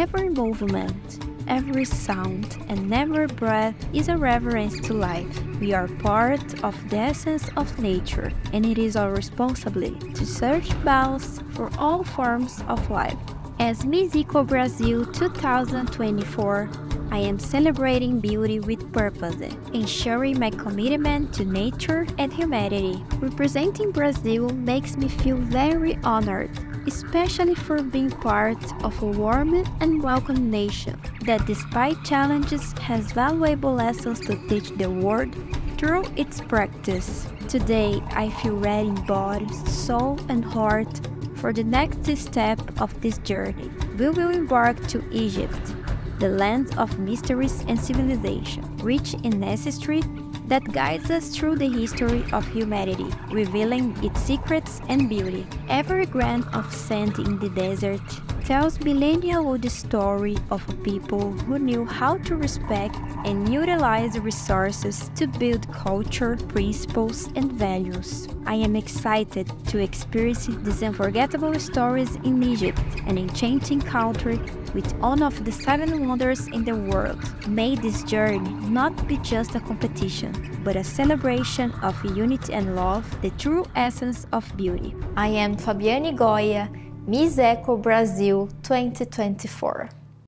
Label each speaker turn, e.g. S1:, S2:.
S1: Every movement, every sound, and every breath is a reverence to life. We are part of the essence of nature, and it is our responsibility to search balance for all forms of life. As Miss Eco Brazil 2024, I am celebrating beauty with purpose, ensuring my commitment to nature and humanity. Representing Brazil makes me feel very honored especially for being part of a warm and welcome nation that, despite challenges, has valuable lessons to teach the world through its practice. Today, I feel ready in body, soul, and heart for the next step of this journey. We will embark to Egypt, the land of mysteries and civilization, rich in ancestry that guides us through the history of humanity, revealing its secrets and beauty. Every grain of sand in the desert tells millennia-old story of a people who knew how to respect and utilize resources to build culture, principles, and values. I am excited to experience these unforgettable stories in Egypt, an enchanting country with one of the seven wonders in the world. May this journey not be just a competition, but a celebration of unity and love, the true essence of beauty.
S2: I am Fabiane Goya Miss Eco Brazil 2024.